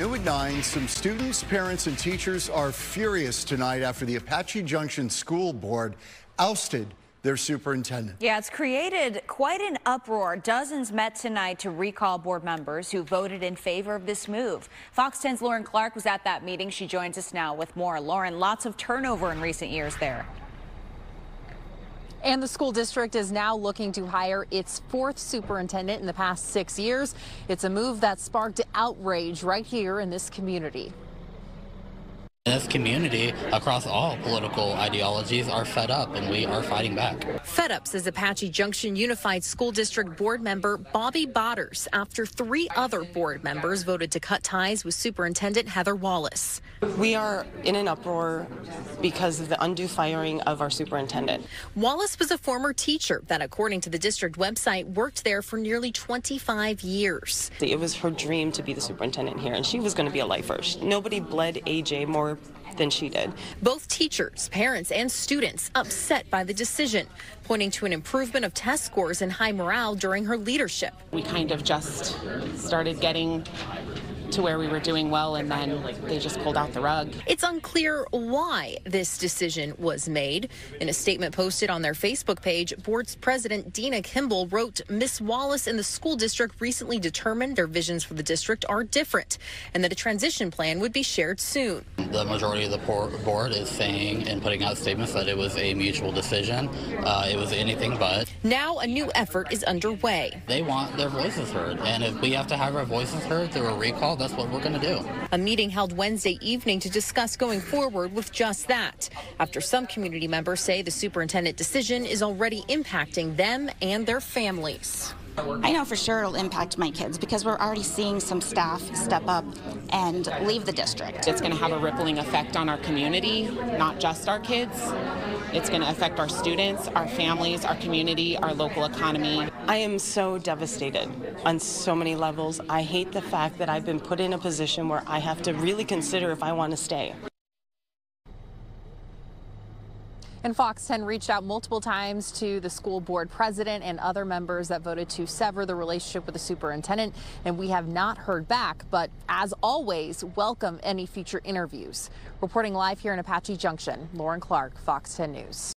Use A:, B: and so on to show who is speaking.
A: New at 9, some students, parents, and teachers are furious tonight after the Apache Junction School Board ousted their superintendent.
B: Yeah, it's created quite an uproar. Dozens met tonight to recall board members who voted in favor of this move. Fox 10's Lauren Clark was at that meeting. She joins us now with more. Lauren, lots of turnover in recent years there.
C: And the school district is now looking to hire its fourth superintendent in the past six years. It's a move that sparked outrage right here in this community.
D: This community, across all political ideologies, are fed up and we are fighting back.
C: Fed up, says Apache Junction Unified School District board member Bobby Botters after three other board members voted to cut ties with Superintendent Heather Wallace.
E: We are in an uproar because of the undue firing of our superintendent.
C: Wallace was a former teacher that, according to the district website, worked there for nearly 25 years.
E: It was her dream to be the superintendent here, and she was going to be a lifer. Nobody bled AJ than she did.
C: Both teachers, parents, and students upset by the decision, pointing to an improvement of test scores and high morale during her leadership.
F: We kind of just started getting to where we were doing well, and then they just pulled out the rug.
C: It's unclear why this decision was made. In a statement posted on their Facebook page, board's president Dina Kimball wrote Miss Wallace and the school district recently determined their visions for the district are different and that a transition plan would be shared soon.
D: The majority of the board is saying and putting out statements that it was a mutual decision. Uh, it was anything but.
C: Now a new effort is underway.
D: They want their voices heard, and if we have to have our voices heard through a recall, that's what we're going to do.
C: A meeting held Wednesday evening to discuss going forward with just that. After some community members say the superintendent decision is already impacting them and their families.
G: I know for sure it'll impact my kids because we're already seeing some staff step up and leave the district.
F: It's going to have a rippling effect on our community, not just our kids. It's going to affect our students, our families, our community, our local economy.
E: I am so devastated on so many levels. I hate the fact that I've been put in a position where I have to really consider if I want to stay.
C: And Fox 10 reached out multiple times to the school board president and other members that voted to sever the relationship with the superintendent, and we have not heard back. But as always, welcome any future interviews. Reporting live here in Apache Junction, Lauren Clark, Fox 10 News.